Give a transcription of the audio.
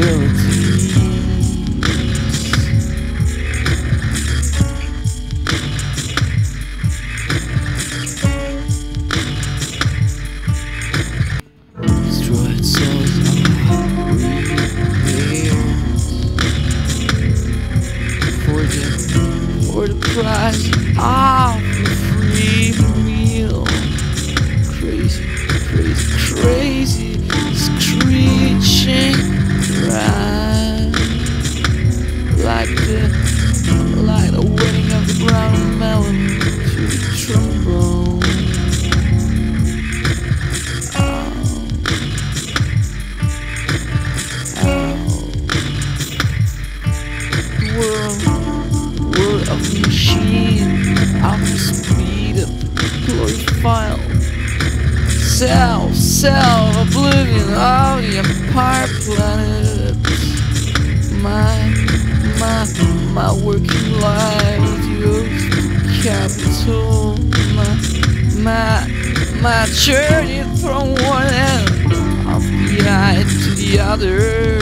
repairs for the for speed of glorified self, self, oblivion of the empire planets. My, my, my working life with your capital. My, my, my journey from one end of the eye to the other.